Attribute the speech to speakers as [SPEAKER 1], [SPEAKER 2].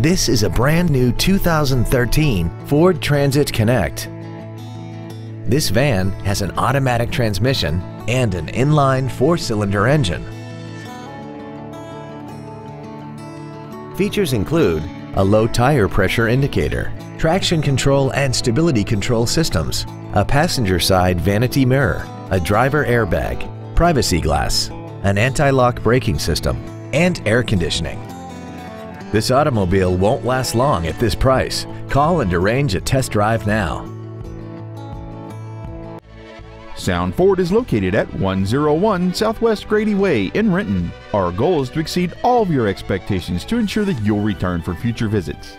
[SPEAKER 1] This is a brand new 2013 Ford Transit Connect. This van has an automatic transmission and an inline four-cylinder engine. Features include a low tire pressure indicator, traction control and stability control systems, a passenger side vanity mirror, a driver airbag, privacy glass, an anti-lock braking system, and air conditioning. This automobile won't last long at this price. Call and arrange a test drive now.
[SPEAKER 2] Sound Ford is located at 101 Southwest Grady Way in Renton. Our goal is to exceed all of your expectations to ensure that you'll return for future visits.